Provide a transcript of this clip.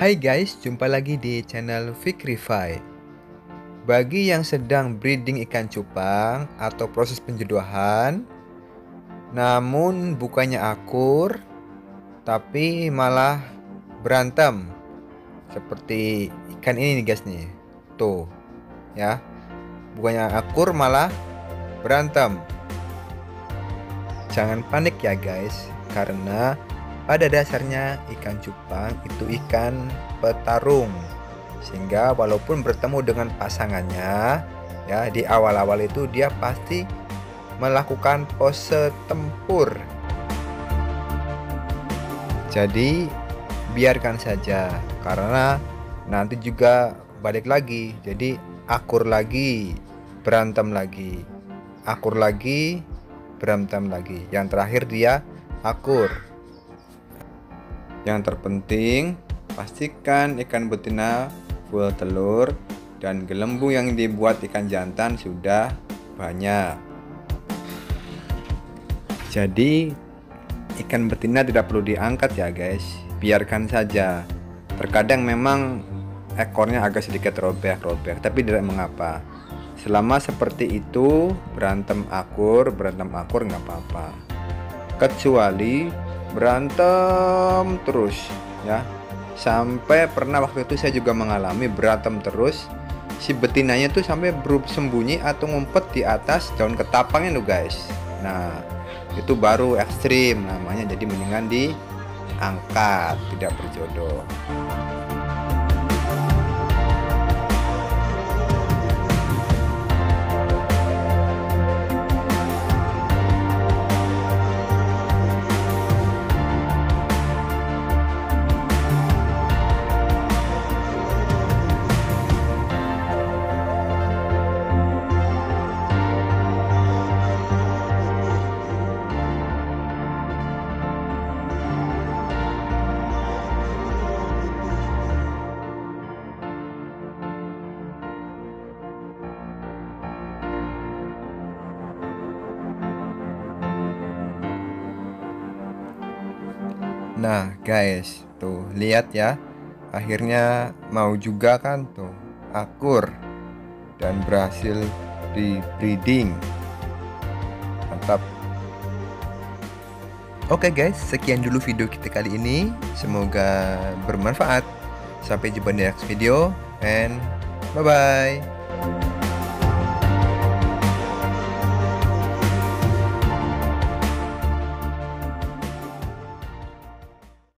Hai guys, jumpa lagi di channel Fikrify. Bagi yang sedang breeding ikan cupang atau proses penjodohan, namun bukannya akur, tapi malah berantem. Seperti ikan ini nih guys nih. Tuh. Ya. Bukannya akur malah berantem. Jangan panik ya guys, karena pada dasarnya ikan cupang itu ikan petarung. Sehingga walaupun bertemu dengan pasangannya, ya di awal-awal itu dia pasti melakukan pose tempur. Jadi biarkan saja karena nanti juga balik lagi. Jadi akur lagi, berantem lagi. Akur lagi, berantem lagi. Yang terakhir dia akur. Yang terpenting, pastikan ikan betina full telur dan gelembung yang dibuat ikan jantan sudah banyak. Jadi, ikan betina tidak perlu diangkat ya guys, biarkan saja. Terkadang memang ekornya agak sedikit robek-robek, tapi tidak mengapa. Selama seperti itu, berantem akur, berantem akur nggak apa-apa. Kecuali berantem terus ya. Sampai pernah waktu itu saya juga mengalami berantem terus. Si betinanya tuh sampai berup sembunyi atau ngumpet di atas daun ketapangnya tuh guys. Nah itu baru ekstrim namanya jadi mendingan diangkat tidak berjodoh Nah, guys, tuh lihat ya. Akhirnya mau juga kan tuh akur dan berhasil di breeding. Mantap. Oke guys, sekian dulu video kita kali ini. Semoga bermanfaat. Sampai jumpa di next video and bye bye.